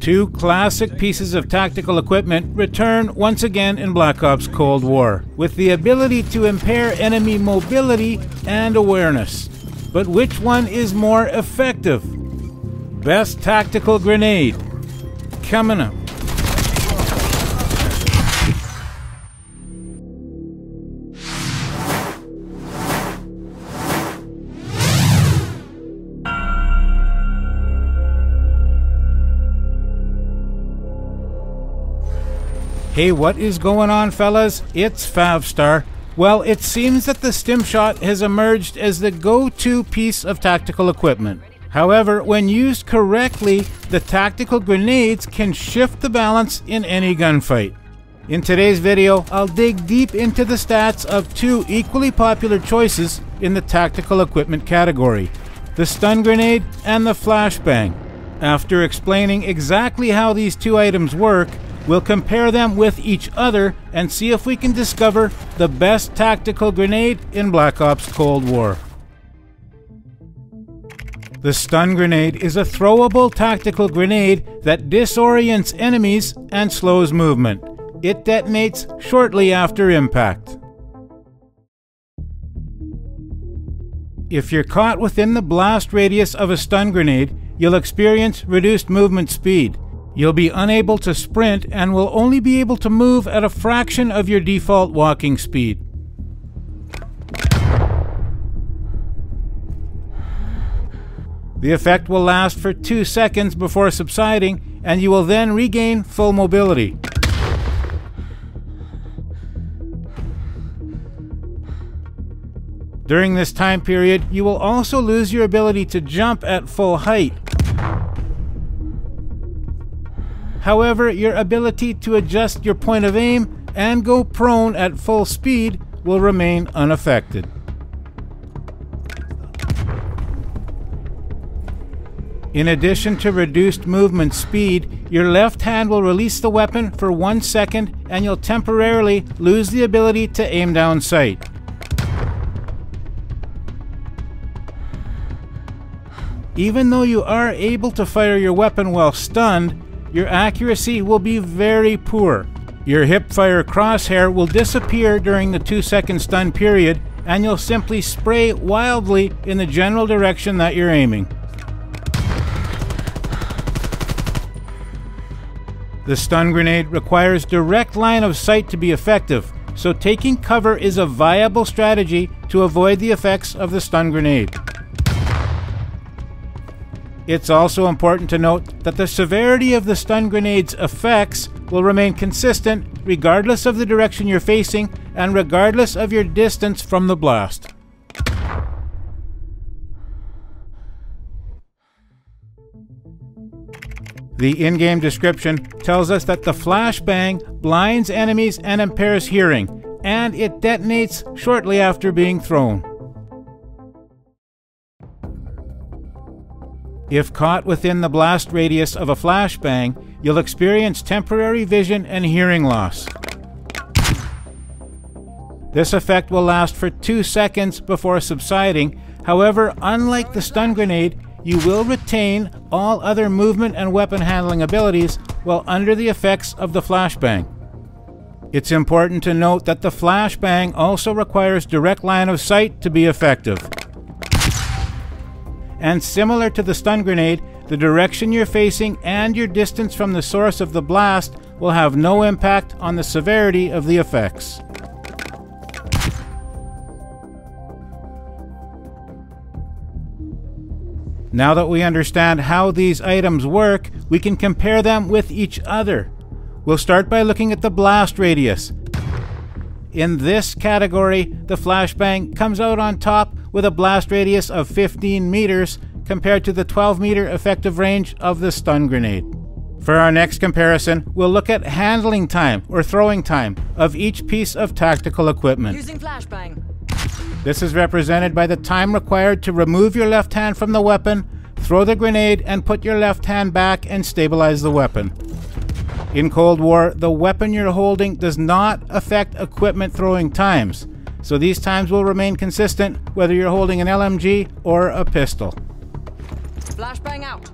Two classic pieces of tactical equipment return once again in Black Ops Cold War, with the ability to impair enemy mobility and awareness. But which one is more effective? Best tactical grenade. Coming up. Hey, what is going on, fellas? It's Favstar. Well, it seems that the Stimshot has emerged as the go to piece of tactical equipment. However, when used correctly, the tactical grenades can shift the balance in any gunfight. In today's video, I'll dig deep into the stats of two equally popular choices in the tactical equipment category the stun grenade and the flashbang. After explaining exactly how these two items work, We'll compare them with each other and see if we can discover the best tactical grenade in Black Ops Cold War. The stun grenade is a throwable tactical grenade that disorients enemies and slows movement. It detonates shortly after impact. If you're caught within the blast radius of a stun grenade, you'll experience reduced movement speed. You'll be unable to sprint and will only be able to move at a fraction of your default walking speed. The effect will last for 2 seconds before subsiding, and you will then regain full mobility. During this time period, you will also lose your ability to jump at full height, However, your ability to adjust your point of aim and go prone at full speed will remain unaffected. In addition to reduced movement speed, your left hand will release the weapon for one second and you'll temporarily lose the ability to aim down sight. Even though you are able to fire your weapon while stunned, your accuracy will be very poor. Your hipfire crosshair will disappear during the 2 second stun period, and you'll simply spray wildly in the general direction that you're aiming. The stun grenade requires direct line of sight to be effective, so taking cover is a viable strategy to avoid the effects of the stun grenade. It's also important to note that the severity of the stun grenade's effects will remain consistent regardless of the direction you're facing and regardless of your distance from the blast. The in-game description tells us that the flashbang blinds enemies and impairs hearing, and it detonates shortly after being thrown. If caught within the blast radius of a flashbang, you'll experience temporary vision and hearing loss. This effect will last for 2 seconds before subsiding. However, unlike the stun grenade, you will retain all other movement and weapon handling abilities while under the effects of the flashbang. It's important to note that the flashbang also requires direct line of sight to be effective. And similar to the stun grenade, the direction you're facing and your distance from the source of the blast will have no impact on the severity of the effects. Now that we understand how these items work, we can compare them with each other. We'll start by looking at the blast radius. In this category, the flashbang comes out on top with a blast radius of 15 meters compared to the 12 meter effective range of the stun grenade. For our next comparison, we'll look at handling time or throwing time of each piece of tactical equipment. Using flashbang. This is represented by the time required to remove your left hand from the weapon, throw the grenade, and put your left hand back and stabilize the weapon. In Cold War, the weapon you're holding does not affect equipment throwing times so these times will remain consistent whether you're holding an LMG or a pistol. Flashbang out.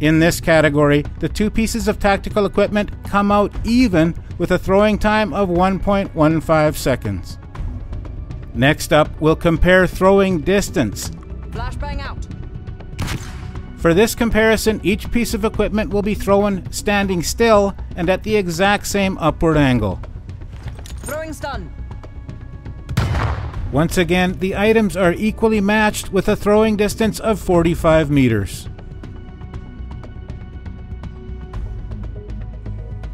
In this category, the two pieces of tactical equipment come out even with a throwing time of 1.15 seconds. Next up, we'll compare throwing distance. Flashbang out. For this comparison, each piece of equipment will be thrown standing still and at the exact same upward angle. Throwing stun. Once again, the items are equally matched with a throwing distance of 45 meters.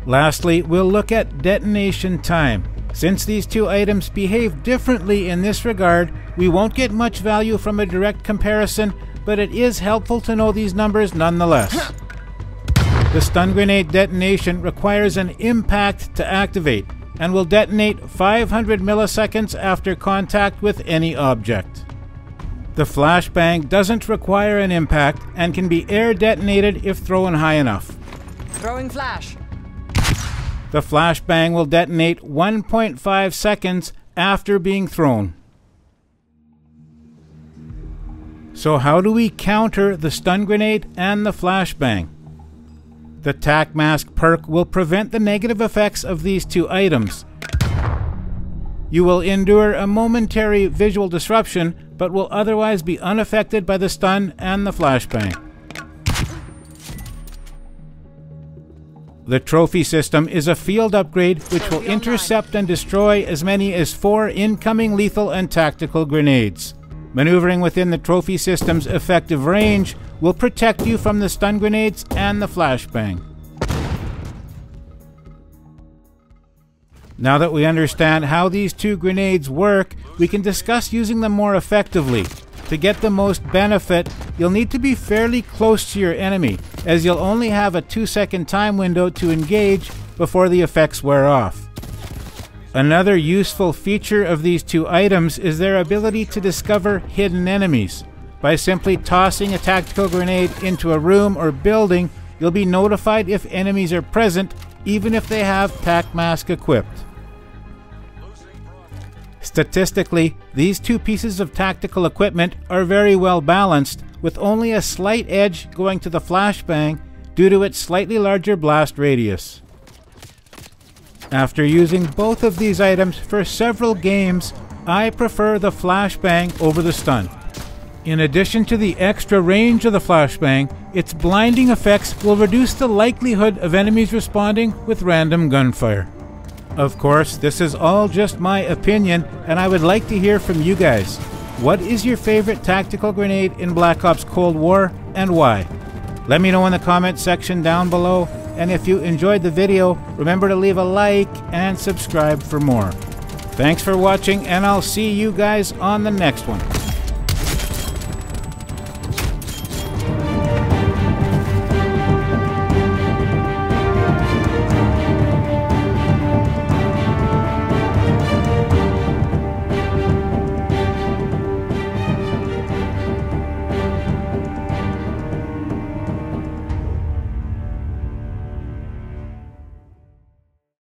Lastly, we'll look at detonation time. Since these two items behave differently in this regard, we won't get much value from a direct comparison, but it is helpful to know these numbers nonetheless. The stun grenade detonation requires an impact to activate and will detonate 500 milliseconds after contact with any object. The flashbang doesn't require an impact and can be air detonated if thrown high enough. Throwing flash. The flashbang will detonate 1.5 seconds after being thrown. So how do we counter the stun grenade and the flashbang? The tac mask perk will prevent the negative effects of these two items. You will endure a momentary visual disruption, but will otherwise be unaffected by the stun and the flashbang. The trophy system is a field upgrade which will intercept and destroy as many as four incoming lethal and tactical grenades. Maneuvering within the trophy system's effective range will protect you from the stun grenades and the flashbang. Now that we understand how these two grenades work, we can discuss using them more effectively. To get the most benefit, you'll need to be fairly close to your enemy, as you'll only have a 2 second time window to engage before the effects wear off. Another useful feature of these two items is their ability to discover hidden enemies. By simply tossing a tactical grenade into a room or building, you'll be notified if enemies are present, even if they have tac mask equipped. Statistically, these two pieces of tactical equipment are very well balanced, with only a slight edge going to the flashbang due to its slightly larger blast radius. After using both of these items for several games, I prefer the flashbang over the stun. In addition to the extra range of the flashbang, its blinding effects will reduce the likelihood of enemies responding with random gunfire. Of course, this is all just my opinion, and I would like to hear from you guys. What is your favorite tactical grenade in Black Ops Cold War, and why? Let me know in the comment section down below, and if you enjoyed the video, remember to leave a like and subscribe for more. Thanks for watching, and I'll see you guys on the next one.